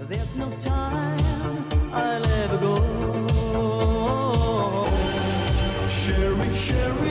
There's no time I'll ever go. Sherry, Sherry.